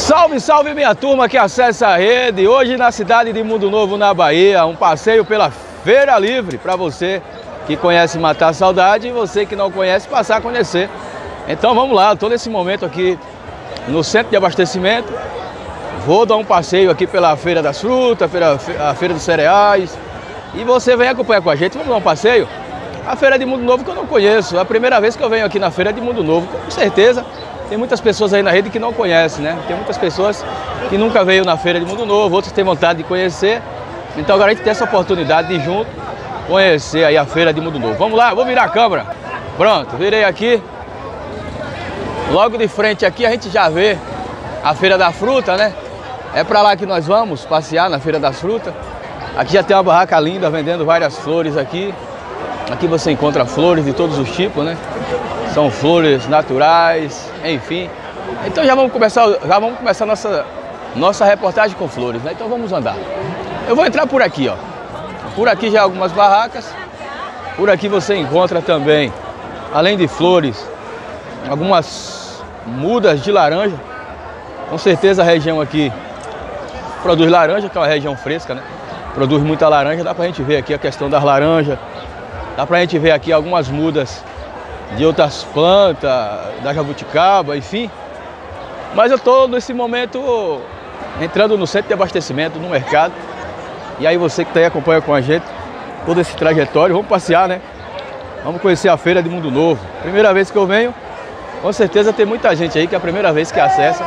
Salve, salve minha turma que acessa a rede. Hoje na cidade de Mundo Novo, na Bahia, um passeio pela Feira Livre para você que conhece Matar Saudade e você que não conhece passar a conhecer. Então vamos lá, todo esse momento aqui no centro de abastecimento. Vou dar um passeio aqui pela Feira das Frutas, pela a Feira dos Cereais. E você vem acompanhar com a gente. Vamos dar um passeio? A Feira de Mundo Novo que eu não conheço. É a primeira vez que eu venho aqui na Feira de Mundo Novo. Com certeza tem muitas pessoas aí na rede que não conhecem, né? Tem muitas pessoas que nunca veio na Feira de Mundo Novo, outros têm vontade de conhecer. Então agora a gente tem essa oportunidade de junto conhecer aí a Feira de Mundo Novo. Vamos lá, vou virar a câmera. Pronto, virei aqui. Logo de frente aqui a gente já vê a Feira da Fruta, né? É para lá que nós vamos passear na Feira das Frutas. Aqui já tem uma barraca linda vendendo várias flores aqui. Aqui você encontra flores de todos os tipos, né? São flores naturais, enfim. Então já vamos começar, já vamos começar nossa nossa reportagem com flores, né? Então vamos andar. Eu vou entrar por aqui, ó. Por aqui já algumas barracas. Por aqui você encontra também, além de flores, algumas mudas de laranja. Com certeza a região aqui produz laranja, que é uma região fresca, né? Produz muita laranja, dá pra gente ver aqui a questão das laranjas. Dá pra gente ver aqui algumas mudas de outras plantas, da jabuticaba, enfim. Mas eu tô nesse momento entrando no centro de abastecimento, no mercado. E aí você que está aí acompanha com a gente todo esse trajetório, vamos passear, né? Vamos conhecer a feira de Mundo Novo. Primeira vez que eu venho, com certeza tem muita gente aí que é a primeira vez que acessa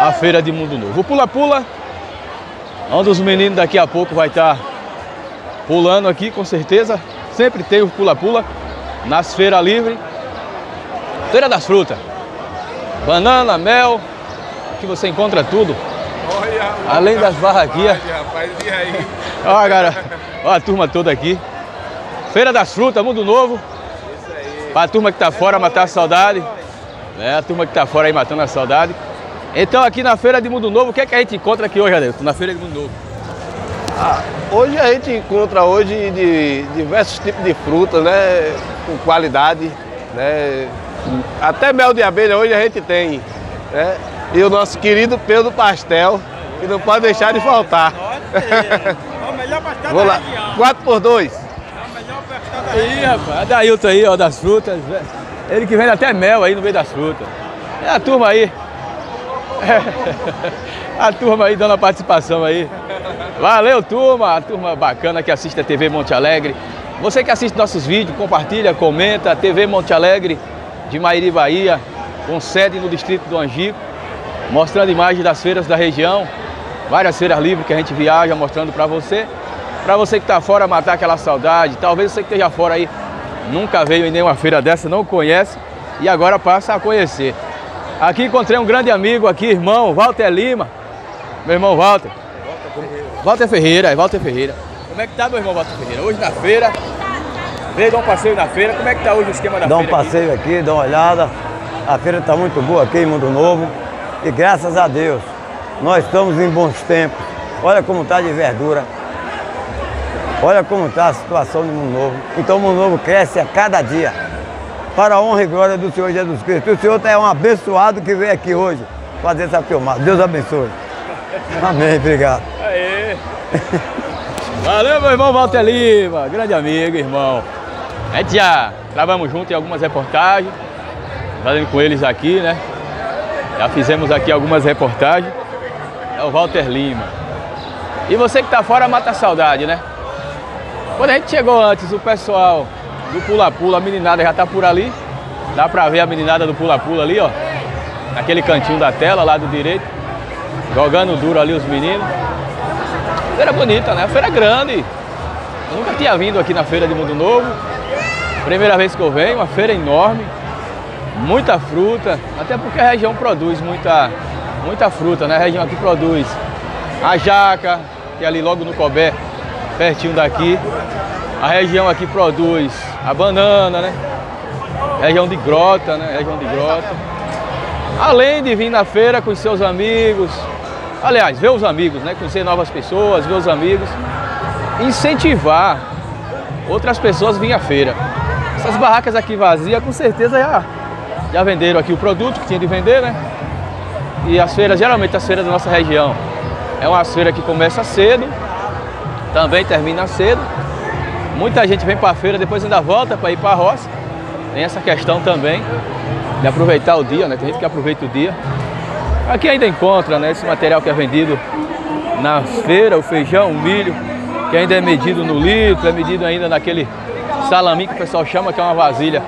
a feira de Mundo Novo. O pula-pula, um dos meninos daqui a pouco vai estar tá pulando aqui, com certeza. Sempre tem o pula-pula nas feiras livres. Feira das frutas. Banana, mel, que você encontra tudo. Olha, Além das barraquinhas. Rapaz, e aí? Olha, cara, olha a turma toda aqui. Feira das Frutas, Mundo Novo. Isso aí. Para a turma que está fora matar a saudade. É, a turma que está fora aí matando a saudade. Então aqui na Feira de Mundo Novo, o que é que a gente encontra aqui hoje, Adelson, na Feira de Mundo Novo? Ah, hoje a gente encontra hoje de diversos tipos de frutas, né? Com qualidade, né? Até mel de abelha hoje a gente tem, né? E o nosso querido Pedro Pastel, que não pode deixar de faltar. o melhor pastel Vou lá, 4 por 2 Aí, rapaz, a Dailton aí, ó, das frutas. Ele que vende até mel aí no meio das frutas. É a turma aí. A turma aí dando a participação aí. Valeu, turma. A turma bacana que assiste a TV Monte Alegre. Você que assiste nossos vídeos, compartilha, comenta. TV Monte Alegre de Mairi, Bahia, com sede no distrito do Angico mostrando imagens das feiras da região, várias feiras livres que a gente viaja mostrando para você. Para você que está fora matar aquela saudade, talvez você que esteja fora aí nunca veio em nenhuma feira dessa, não conhece e agora passa a conhecer. Aqui encontrei um grande amigo aqui, irmão Walter Lima. Meu irmão Walter. Walter Ferreira, é Walter Ferreira. Como é que tá meu irmão Walter Ferreira? Hoje na feira, veio dar um passeio na feira. Como é que tá hoje o esquema da dá feira? Dá um passeio aqui, aqui dá uma olhada. A feira está muito boa aqui em Mundo Novo. E graças a Deus, nós estamos em bons tempos. Olha como está de verdura. Olha como está a situação do Mundo Novo. Então o Mundo Novo cresce a cada dia. Para a honra e glória do Senhor Jesus Cristo. O Senhor é um abençoado que veio aqui hoje fazer essa filmada. Deus abençoe. Amém, obrigado. Aê. Valeu, meu irmão Walter Lima, grande amigo, irmão. A gente já trabalhamos junto em algumas reportagens, fazendo com eles aqui, né? Já fizemos aqui algumas reportagens. É o Walter Lima. E você que está fora mata a saudade, né? Quando a gente chegou antes, o pessoal do pula-pula, a meninada já está por ali. Dá para ver a meninada do pula-pula ali, ó. Naquele cantinho da tela, lado direito. Jogando duro ali os meninos. Feira bonita, né? Feira grande. Eu nunca tinha vindo aqui na Feira de Mundo Novo. Primeira vez que eu venho, uma feira enorme muita fruta, até porque a região produz muita, muita fruta, né? A região aqui produz a jaca, que é ali logo no Cobé, pertinho daqui. A região aqui produz a banana, né? Região de grota, né? Região de grota. Além de vir na feira com seus amigos, aliás, ver os amigos, né? Conhecer novas pessoas, ver os amigos, incentivar outras pessoas a vir à feira. Essas barracas aqui vazias, com certeza já já venderam aqui o produto que tinha de vender, né? E as feiras, geralmente as feiras da nossa região, é uma feira que começa cedo, também termina cedo. Muita gente vem para a feira, depois ainda volta para ir para a roça. Tem essa questão também de aproveitar o dia, né? Tem gente que aproveita o dia. Aqui ainda encontra né, esse material que é vendido na feira, o feijão, o milho, que ainda é medido no litro, é medido ainda naquele salami que o pessoal chama, que é uma vasilha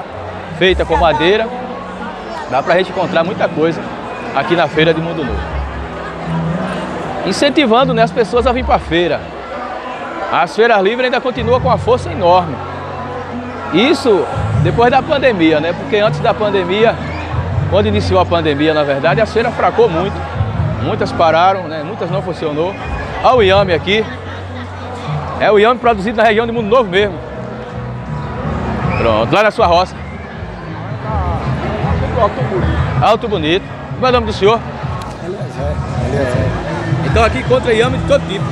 feita com madeira. Dá pra gente encontrar muita coisa aqui na feira de Mundo Novo. Incentivando né, as pessoas a vir para a feira. As feiras livres ainda continuam com uma força enorme. Isso depois da pandemia, né? Porque antes da pandemia, quando iniciou a pandemia, na verdade, a feira fracou muito. Muitas pararam, né? Muitas não funcionou. Olha o Iame aqui. É o Iame produzido na região de Mundo Novo mesmo. Pronto, lá na sua roça. Alto Bonito. Alto Bonito. Como é o nome do senhor? Eliezer. Então aqui encontra Iame de todo tipo.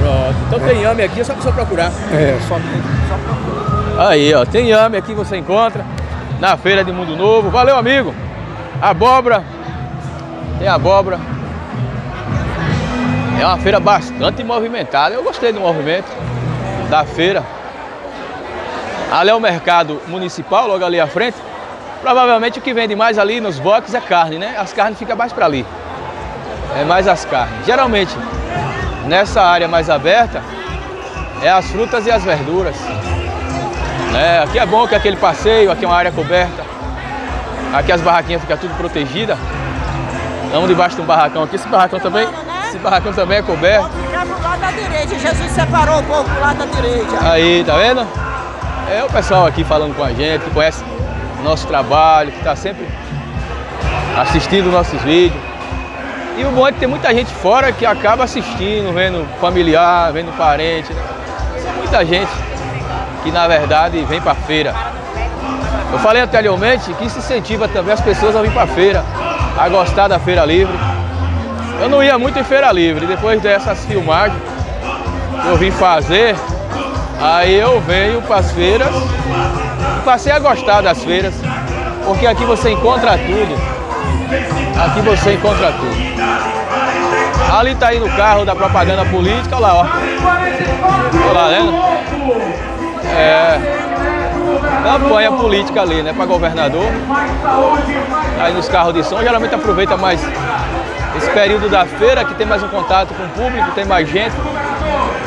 Pronto. Então tem Iame aqui, é só você procurar. É, só, só procurar. Aí, ó, tem Iame aqui você encontra na feira de Mundo Novo. Valeu, amigo. Abóbora. Tem abóbora. É uma feira bastante movimentada. Eu gostei do movimento da feira. Ali é o mercado municipal, logo ali à frente. Provavelmente o que vende mais ali nos boxes é carne, né? As carnes ficam mais para ali. É mais as carnes. Geralmente, nessa área mais aberta, é as frutas e as verduras. É, aqui é bom que é aquele passeio, aqui é uma área coberta. Aqui as barraquinhas ficam tudo protegidas. Estamos debaixo de um barracão aqui. Esse barracão também, esse barracão também é coberto. Ficar pro lado da direita. Jesus separou o povo pro lado da direita. Aí, tá vendo? É o pessoal aqui falando com a gente, que conhece nosso trabalho, que está sempre assistindo nossos vídeos. E o bom é que tem muita gente fora que acaba assistindo, vendo familiar, vendo parente. Né? Muita gente que na verdade vem para a feira. Eu falei anteriormente que isso incentiva também as pessoas a vir para a feira, a gostar da feira livre. Eu não ia muito em feira livre, depois dessas filmagens que eu vim fazer, aí eu venho para as feiras passei a gostar das feiras, porque aqui você encontra tudo. Aqui você encontra tudo. Ali tá aí no carro da propaganda política, olha lá, ó. Olha lá, né? É. Campanha política ali, né? Para governador. Aí nos carros de som, geralmente aproveita mais esse período da feira, que tem mais um contato com o público, tem mais gente.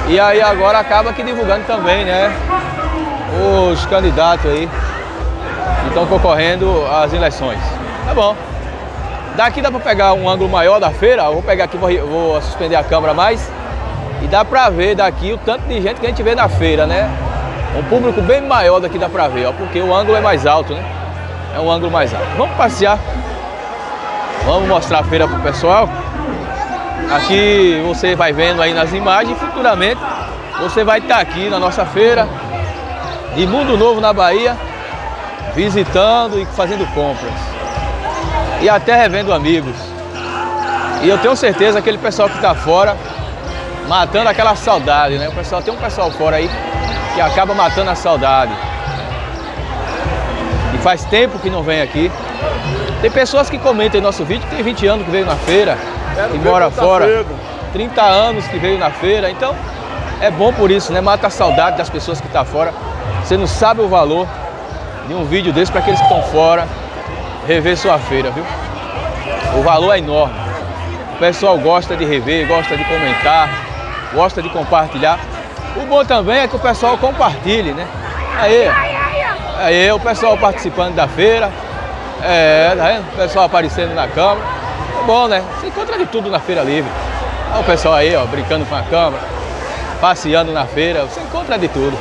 E aí agora acaba que divulgando também, né? Os candidatos aí que estão concorrendo às eleições. Tá bom. Daqui dá para pegar um ângulo maior da feira, eu vou pegar aqui, vou, vou suspender a câmera mais. E dá para ver daqui o tanto de gente que a gente vê na feira, né? Um público bem maior daqui dá para ver, ó, porque o ângulo é mais alto, né? É um ângulo mais alto. Vamos passear. Vamos mostrar a feira pro pessoal. Aqui você vai vendo aí nas imagens, futuramente você vai estar aqui na nossa feira de Mundo Novo na Bahia, visitando e fazendo compras. E até revendo amigos. E eu tenho certeza que aquele pessoal que está fora, matando aquela saudade, né? O pessoal tem um pessoal fora aí que acaba matando a saudade. E faz tempo que não vem aqui. Tem pessoas que comentam em nosso vídeo tem 20 anos que veio na feira, que mora fora, 30 anos que veio na feira. Então, é bom por isso, né? Mata a saudade das pessoas que estão tá fora. Você não sabe o valor de um vídeo desse para aqueles que estão fora rever sua feira, viu? O valor é enorme. O pessoal gosta de rever, gosta de comentar, gosta de compartilhar. O bom também é que o pessoal compartilhe, né? Aí, aí o pessoal participando da feira, é, tá vendo? O pessoal aparecendo na câmera. Bom, né? Você encontra de tudo na feira livre. Olha o pessoal aí, ó, brincando com a câmera, passeando na feira, você encontra de tudo.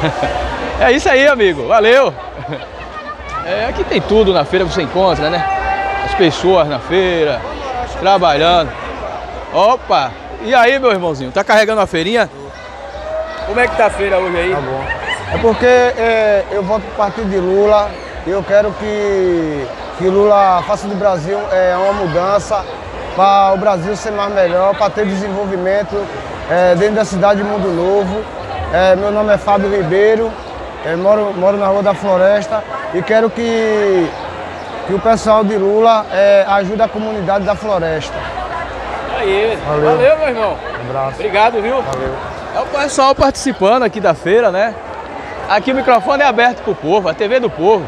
é isso aí, amigo. Valeu! É, aqui tem tudo na feira, você encontra, né? As pessoas na feira, trabalhando. Opa! E aí, meu irmãozinho, tá carregando a feirinha? Como é que tá a feira hoje aí? Tá bom. É porque é, eu voto pro partido de Lula e eu quero que, que Lula faça do Brasil é, uma mudança para o Brasil ser mais melhor, para ter desenvolvimento é, dentro da cidade de Mundo Novo. É, meu nome é Fábio Ribeiro, moro, moro na Rua da Floresta e quero que que o pessoal de Lula é, ajuda a comunidade da floresta. Aí, Valeu. valeu meu irmão. Um abraço. Obrigado, viu? Valeu. É o pessoal participando aqui da feira, né? Aqui o microfone é aberto pro povo, a TV do povo.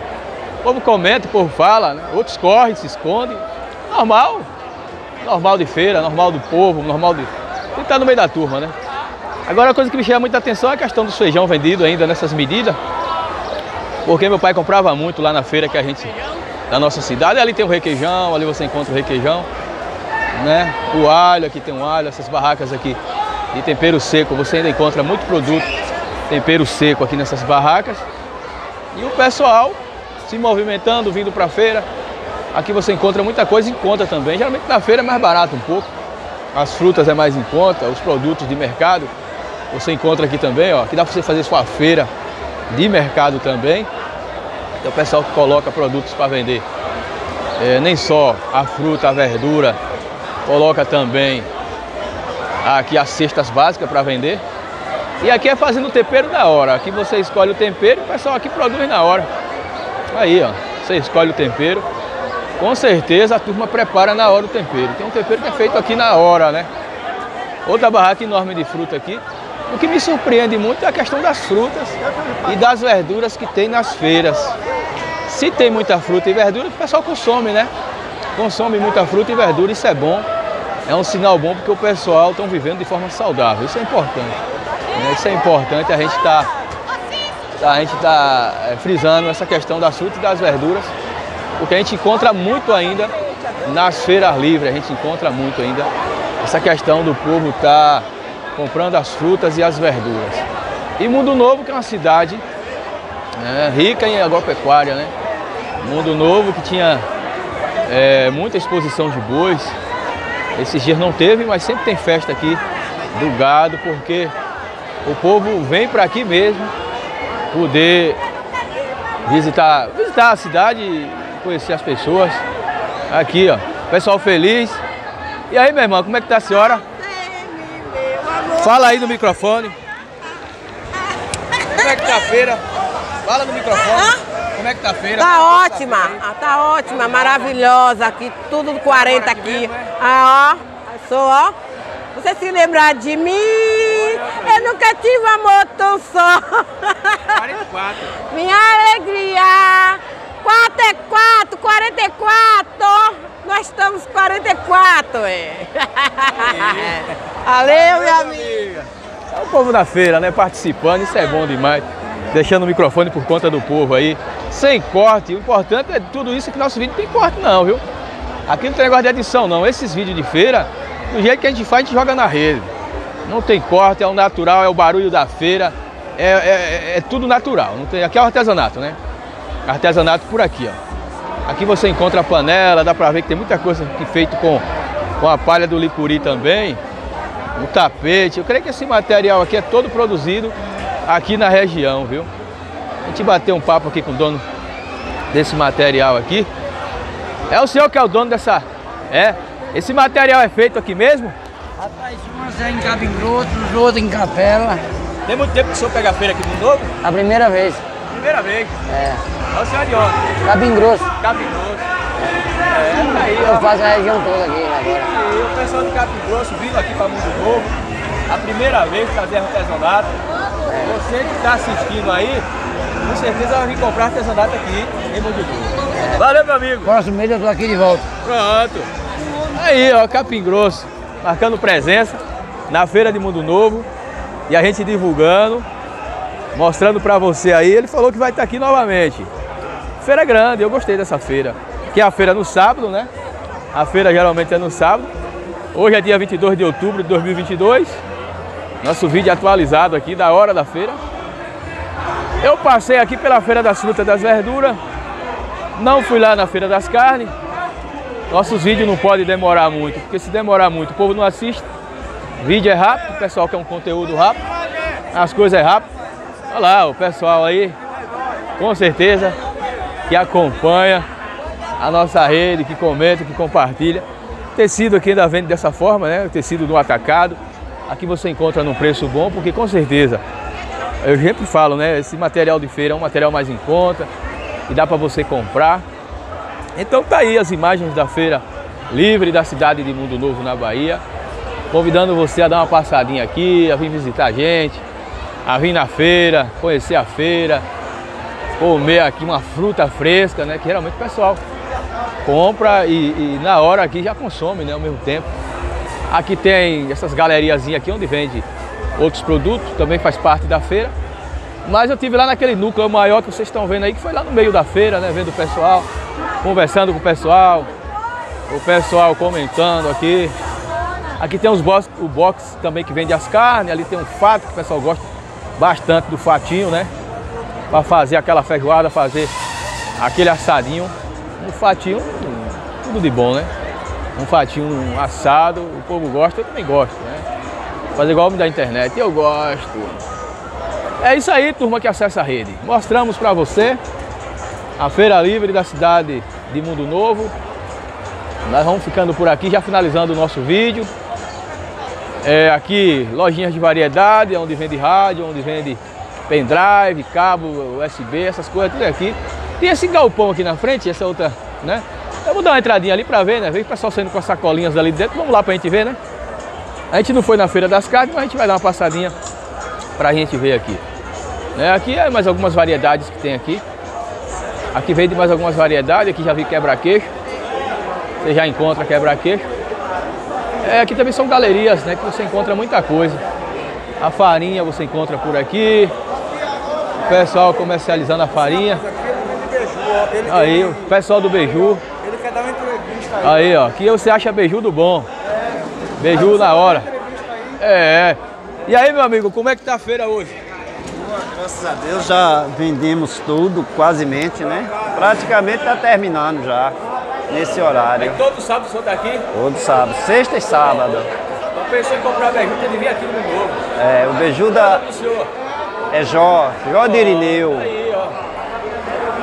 O povo comenta, o povo fala, né? outros correm, se escondem. Normal. Normal de feira, normal do povo, normal de. Estar no meio da turma, né? Agora a coisa que me chama muita atenção é a questão do feijão vendido ainda nessas medidas. Porque meu pai comprava muito lá na feira que a gente. Da nossa cidade. Ali tem o requeijão, ali você encontra o requeijão. Né? O alho, aqui tem um alho, essas barracas aqui de tempero seco, você ainda encontra muito produto tempero seco aqui nessas barracas. E o pessoal se movimentando, vindo para a feira. Aqui você encontra muita coisa em conta também. Geralmente na feira é mais barato um pouco. As frutas é mais em conta, os produtos de mercado você encontra aqui também, ó. Aqui dá para você fazer sua feira de mercado também. Tem o pessoal que coloca produtos para vender. É, nem só a fruta, a verdura, coloca também aqui as cestas básicas para vender. E aqui é fazendo o tempero na hora. Aqui você escolhe o tempero e o pessoal aqui produz na hora. Aí, ó, você escolhe o tempero. Com certeza a turma prepara na hora o tempero. Tem um tempero que é feito aqui na hora, né? Outra barraca enorme de fruta aqui. O que me surpreende muito é a questão das frutas e das verduras que tem nas feiras. Se tem muita fruta e verdura, o pessoal consome, né? Consome muita fruta e verdura, isso é bom. É um sinal bom porque o pessoal está vivendo de forma saudável. Isso é importante. né? Isso é importante, a gente está a gente está frisando essa questão das frutas e das verduras, porque a gente encontra muito ainda nas feiras livres, a gente encontra muito ainda essa questão do povo estar comprando as frutas e as verduras. E Mundo Novo, que é uma cidade né, rica em agropecuária, né? Mundo Novo que tinha é, muita exposição de bois. Esses dias não teve, mas sempre tem festa aqui do gado, porque o povo vem para aqui mesmo poder visitar, visitar a cidade conhecer as pessoas. Aqui, ó, pessoal feliz. E aí, minha irmã, como é que tá a senhora? Fala aí no microfone. Como é que tá a feira? Fala no microfone. Como é que tá a feira? Tá ótima, ah, tá ótima, maravilhosa aqui, tudo do 40 aqui. Ah, ó, sou, ó. Você se lembrar de mim? Eu nunca tive amor tão só. 44. Minha alegria. 4 é 4, 44. Nós estamos 44, é. Valeu, minha amiga. É o povo da feira, né? Participando, isso é bom demais. Deixando o microfone por conta do povo aí. Sem corte. O importante é tudo isso que nosso vídeo tem corte não, viu? Aqui não tem negócio de edição não. Esses vídeos de feira, do jeito que a gente faz, a gente joga na rede. Não tem corte, é o natural, é o barulho da feira. É, é- é tudo natural. Não tem, aqui é o artesanato, né? Artesanato por aqui, ó. Aqui você encontra panela, dá pra ver que tem muita coisa aqui feito com, com a palha do licuri também. O tapete. Eu creio que esse material aqui é todo produzido aqui na região, viu? A gente bateu um papo aqui com o dono desse material aqui. É o senhor que é o dono dessa. É? Esse material é feito aqui mesmo? Rapaz, umas é em os outros em Capela. Tem muito tempo que o senhor pega a feira aqui no Novo? A primeira vez. Primeira vez. É. É o senhor de onde? Capim Grosso. Capim Grosso. É, tá aí, Eu ó. faço a região toda aqui agora. E o pessoal do Capim Grosso vindo aqui para Mundo Novo. A primeira vez fazer artesanato. Você que está assistindo aí, com certeza vai vir comprar artesanato aqui em Mundo Novo. Valeu, meu amigo. Próximo mês eu tô aqui de volta. Pronto. Aí, ó, Capim Grosso, marcando presença na Feira de Mundo Novo e a gente divulgando, mostrando pra você aí. Ele falou que vai estar aqui novamente. Feira grande, eu gostei dessa feira. Que é a feira no sábado, né? A feira geralmente é no sábado. Hoje é dia 22 de outubro de 2022. Nosso vídeo atualizado aqui da hora da feira. Eu passei aqui pela Feira das Frutas e das Verduras. Não fui lá na Feira das Carnes. Nossos vídeos não podem demorar muito, porque se demorar muito, o povo não assiste. Vídeo é rápido, o pessoal quer um conteúdo rápido, as coisas é rápido. Olha lá, o pessoal aí, com certeza, que acompanha a nossa rede, que comenta, que compartilha. Tecido aqui ainda vende dessa forma, né? O tecido do atacado. Aqui você encontra num preço bom, porque com certeza, eu sempre falo, né? Esse material de feira é um material mais em conta e dá para você comprar Então tá aí as imagens da feira livre da cidade de Mundo Novo na Bahia. Convidando você a dar uma passadinha aqui, a vir visitar a gente, a vir na feira, conhecer a feira, comer aqui uma fruta fresca, né? Que geralmente o pessoal compra e, e na hora aqui já consome, né? Ao mesmo tempo. Aqui tem essas galeriazinhas aqui onde vende outros produtos, também faz parte da feira. Mas eu tive lá naquele núcleo maior que vocês estão vendo aí, que foi lá no meio da feira, né? Vendo o pessoal, conversando com o pessoal, o pessoal comentando aqui. Aqui tem os box, o box também que vende as carnes, ali tem um fato que o pessoal gosta bastante do fatinho, né? Para fazer aquela feijoada, fazer aquele assadinho. Um fatinho, tudo de bom, né? Um fatinho assado, o povo gosta, eu também gosto, né? Fazer igual da internet, eu gosto. É isso aí, turma que acessa a rede. Mostramos para você a Feira Livre da cidade de Mundo Novo. Nós vamos ficando por aqui, já finalizando o nosso vídeo. É, aqui, lojinhas de variedade, onde vende rádio, onde vende pendrive, cabo, USB, essas coisas, tudo aqui. Tem esse galpão aqui na frente, essa outra, né? Eu vou dar uma entradinha ali pra ver, né? Vem o pessoal saindo com as sacolinhas ali dentro. Vamos lá pra gente ver, né? A gente não foi na Feira das Carnes, mas a gente vai dar uma passadinha pra gente ver aqui. Né? Aqui é mais algumas variedades que tem aqui. Aqui vende mais algumas variedades, aqui já vi quebra-queixo. Você já encontra quebra-queixo. É, aqui também são galerias, né? Que você encontra muita coisa. A farinha você encontra por aqui. O pessoal comercializando a farinha. Aí, o pessoal do Beiju. Aí, ó. Aqui você acha beiju do bom. Beiju na hora. É. E aí, meu amigo, como é que tá a feira hoje? Graças a Deus já vendemos tudo, quasemente, né? Praticamente está terminando já, nesse horário. Todo sábado o senhor tá aqui? Todo sábado, sexta e sábado. Eu pensei em comprar beiju, tem de vir aqui no novo. É, o beiju da, Do senhor. é Jó, Jó de Irineu. Aí, ó.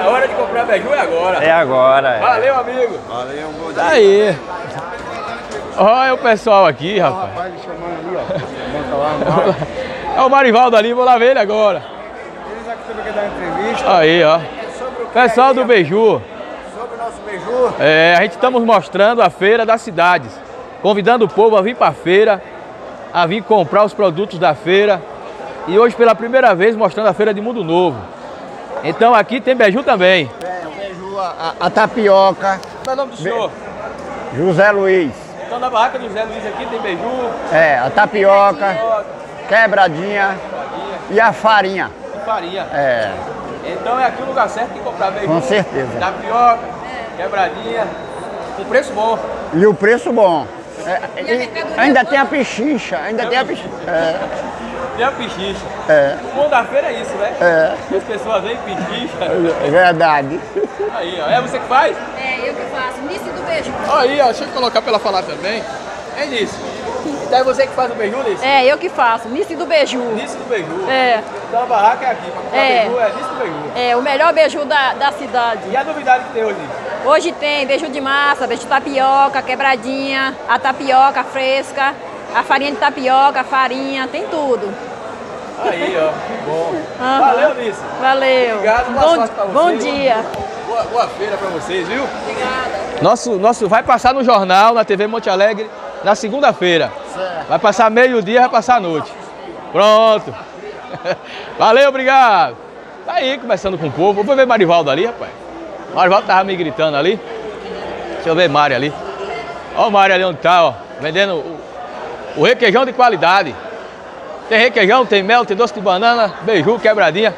A hora de comprar beiju é agora. É agora. É. Valeu, amigo. Valeu, bom Tá aí. Olha o pessoal aqui, rapaz. Rapaz, ele chamando ali, ó. É o Marivaldo ali, vou lá ver ele agora. Eles aqui também querem dar uma entrevista Aí, ó. Pessoal do Beiju. É, a gente estamos mostrando a feira das cidades. Convidando o povo a vir para a feira, a vir comprar os produtos da feira. E hoje, pela primeira vez, mostrando a feira de Mundo Novo. Então aqui tem beiju também. É, o beiju, a, a tapioca. Qual é o nome do senhor? José Luiz. Então na barraca do Zé Luiz aqui tem beiju, É, a tapioca, quebradinha e a farinha. e farinha. É, Então é aqui o lugar certo de comprar beiju. Com certeza. Tapioca, quebradinha, com preço bom. e o preço bom. É, e ainda tem a pechincha, ainda tem a pechincha. É, E a pichicha. é, O bom da feira é isso, né? é, As pessoas vêm pichicha. é verdade. Aí, ó. É você que faz? É, eu que faço. Nisso do beijo. Aí, ó. Deixa eu colocar pra ela falar também. É nisso. Então é você que faz o beiju, Nisso? É, eu que faço. Nisso do beiju. Nisso do beiju. É, Então a barraca é aqui. Pra comprar É. beiju é nisso do beiju. é o melhor beiju da, da cidade. E a novidade que tem hoje, Nisso? Hoje tem beiju de massa, beiju de tapioca, quebradinha, a tapioca fresca, a farinha de tapioca, a farinha, tem tudo. Aí, ó. Bom. Aham. Valeu, Nisso. Valeu. Obrigado, boa bom, sorte pra bom vocês. dia. Boa, boa feira pra vocês, viu? Nosso, nosso vai passar no jornal, na TV Monte Alegre, na segunda-feira. Vai passar meio-dia, vai passar a noite. Pronto. Valeu, obrigado. Tá aí, começando com o povo. Vou ver Marivaldo ali, rapaz. Marivaldo tava me gritando ali. Deixa eu ver Mário ali. Ó o Mário ali onde tá, ó. Vendendo o, o requeijão de qualidade. Tem requeijão, tem mel, tem doce de banana, beiju, quebradinha.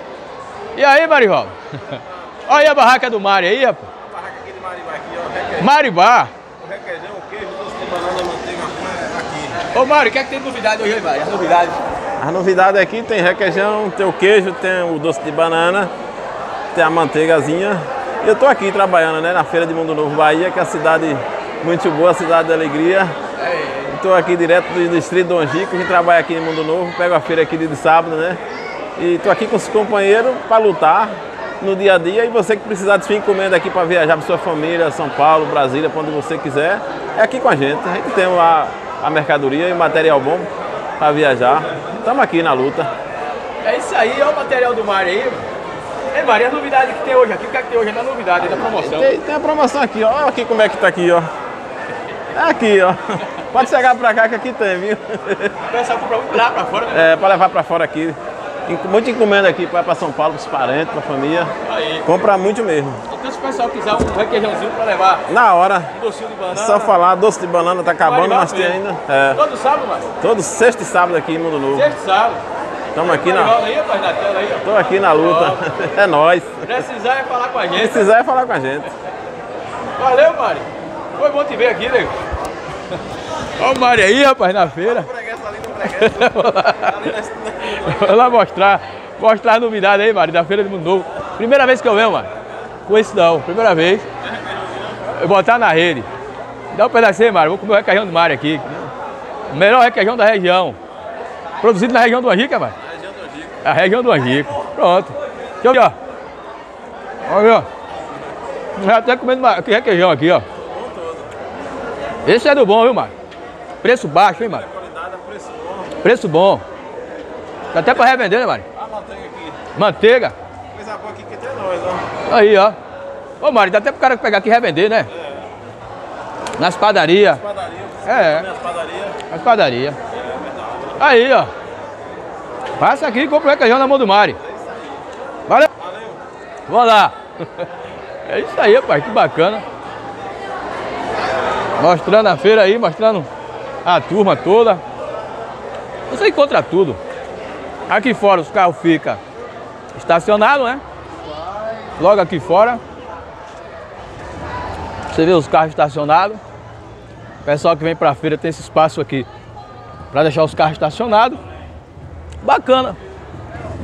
E aí, Marivaldo? Olha aí a barraca do Mário aí, rapaz. Barraca aqui de Maribá aqui, ó. Maribá. O requeijão, o queijo, doce de banana, manteiga aqui. Ô Mário, o que é que tem de novidade hoje aí, Mário? As novidades. As novidades aqui tem requeijão, tem o queijo, tem o doce de banana, tem a manteigazinha. Eu tô aqui trabalhando, né, na Feira de Mundo Novo, Bahia, que é a cidade muito boa, a cidade da alegria. Estou aqui direto do distrito do Angico, que trabalha aqui em Mundo Novo, pego a feira aqui de sábado, né? E estou aqui com os companheiros para lutar no dia a dia. E você que precisar de sua encomenda aqui para viajar para sua família, São Paulo, Brasília, para onde você quiser, é aqui com a gente. A gente tem a, a mercadoria e material bom para viajar. Estamos aqui na luta. É isso aí, olha o material do Mário aí. Ei, Maria, a novidade que tem hoje aqui, o que é que tem hoje na novidade, da promoção? Tem, tem a promoção aqui, ó. Olha aqui como é que tá aqui, ó. É aqui, ó. Pode chegar pra cá que aqui tem, viu? O pessoal compra muito lá pra fora, né? É, pra levar pra fora aqui. Muita encomenda aqui pra, pra São Paulo, pros parentes, pra família. Aí. Compra muito mesmo. Então se o pessoal quiser um requeijãozinho pra levar Na hora. um docinho de É banana... só falar, doce de banana tá acabando, mas tem ainda. É. Todo sábado, mano. Todo sexta e sábado aqui em Mundo Novo. Sexta e sábado. Estamos aqui na. Tô aqui na luta. É nóis. Precisar é falar com a gente. quiser falar com a gente. Valeu, Mari. Foi bom te ver aqui, nego. Olha o Mari aí, rapaz, na feira. Vou lá mostrar, mostrar a novidade aí, Mari, da Feira de Mundo Novo. Primeira vez que eu venho, Mari. Com esse não, primeira vez. Eu botar na rede. Dá um pedacinho, Mari. Vou comer o requeijão do Mari aqui. O melhor requeijão da região. Produzido na região do Angica, Mari. A região do Angico. Pronto. Deixa eu ver, ó. Olha, ó. Já até comendo ma- aqui requeijão aqui, ó. Esse é do bom, viu, Mário? Preço baixo, hein, Mário? Preço bom. Dá até pra revender, né, Mário? Manteiga. Coisa boa aqui que tem nós, ó. Aí, ó. Ô, Mário, dá até pro cara pegar aqui e revender, né? Nas padarias. É, Nas padarias. nas padarias. Aí, ó. Passa aqui e compra o requeijão na mão do Mário. Valeu. Vamos lá. É isso aí, rapaz, que bacana. Mostrando a feira aí, mostrando a turma toda. Você encontra tudo. Aqui fora os carros ficam estacionados, né? Logo aqui fora. Você vê os carros estacionados. O pessoal que vem pra feira tem esse espaço aqui para deixar os carros estacionados. Bacana.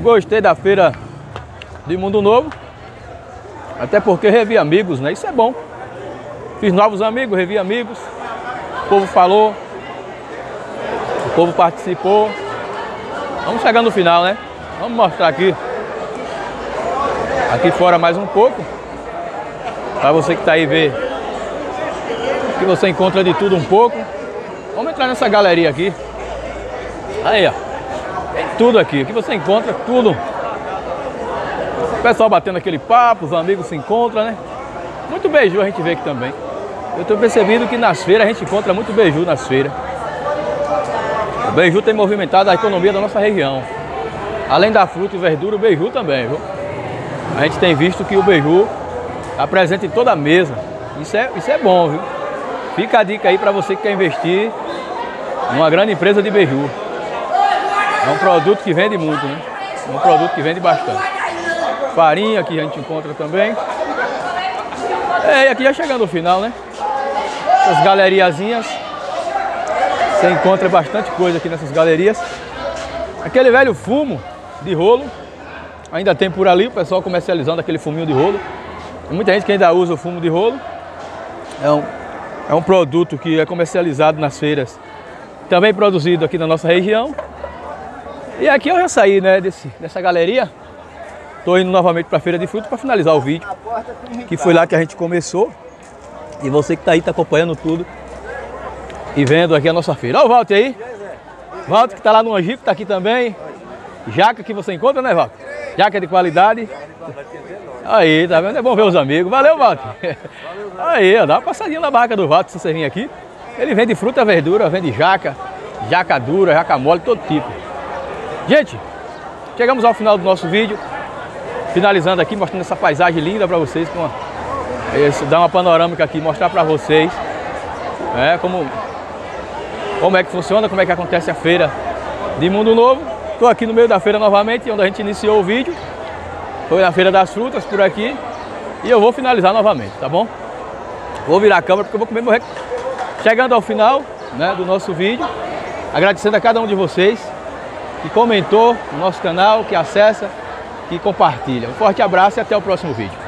Gostei da feira de Mundo Novo. Até porque revi amigos, né? Isso é bom. Fiz novos amigos, revi amigos. O povo falou. O povo participou. Vamos chegar no final, né? Vamos mostrar aqui. Aqui fora mais um pouco. Para você que está aí ver. Que você encontra de tudo um pouco. Vamos entrar nessa galeria aqui. Aí, ó. Tudo aqui. Aqui você encontra tudo. O pessoal batendo aquele papo, os amigos se encontram, né? Muito beiju a gente vê aqui também. Eu tenho percebido que nas feiras a gente encontra muito beiju nas feiras. O beiju tem movimentado a economia da nossa região. Além da fruta e verdura, o beiju também, viu? A gente tem visto que o beiju está presente em toda a mesa. Isso é, isso é bom, viu? Fica a dica aí para você que quer investir numa grande empresa de beiju. É um produto que vende muito, né? É um produto que vende bastante. Farinha que a gente encontra também. É, e aqui já chegando ao final, né? Essas galeriazinhas. Você encontra bastante coisa aqui nessas galerias. Aquele velho fumo de rolo. Ainda tem por ali o pessoal comercializando aquele fuminho de rolo. Tem muita gente que ainda usa o fumo de rolo. É um, é um produto que é comercializado nas feiras. Também produzido aqui na nossa região. E aqui eu já saí, né, desse, dessa galeria. Estou indo novamente para a Feira de Frutos para finalizar o vídeo. Que foi lá que a gente começou. E você que está aí, está acompanhando tudo. E vendo aqui a nossa feira. Olha o Walter aí. Walter que está lá no Angico, está aqui também. Jaca que você encontra, né, Walter? Jaca de qualidade. Aí, tá vendo? É bom ver os amigos. Valeu, Walter. Aí, ó, dá uma passadinha na barraca do Walter se você vir aqui. Ele vende fruta, verdura, vende jaca, jaca dura, jaca mole, todo tipo. Gente, chegamos ao final do nosso vídeo. Finalizando aqui, mostrando essa paisagem linda para vocês. Com uma, esse, dar uma panorâmica aqui, mostrar para vocês é, como, como é que funciona, como é que acontece a feira de Mundo Novo. Estou aqui no meio da feira novamente, onde a gente iniciou o vídeo. Foi na Feira das Frutas, por aqui. E eu vou finalizar novamente, tá bom? Vou virar a câmera porque eu vou comer meu. Chegando ao final né, do nosso vídeo, agradecendo a cada um de vocês que comentou no nosso canal, que acessa, que compartilha. Um forte abraço e até o próximo vídeo.